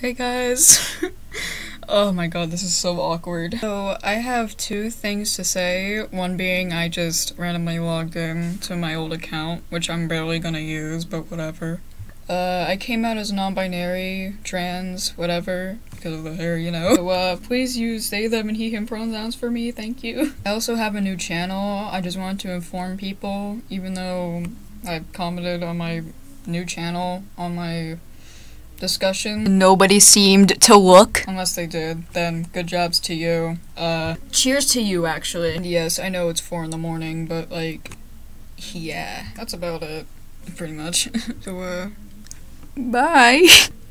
Hey guys. oh my god, this is so awkward. So, I have two things to say. One being I just randomly logged in to my old account, which I'm barely gonna use, but whatever. Uh, I came out as non-binary, trans, whatever, because of the hair, you know. So, uh, please use they, them, and he, him pronouns for me, thank you. I also have a new channel. I just want to inform people, even though I've commented on my new channel on my discussion. Nobody seemed to look. Unless they did, then good jobs to you. Uh, cheers to you, actually. Yes, I know it's four in the morning, but like, yeah, that's about it, pretty much. so, uh, Bye.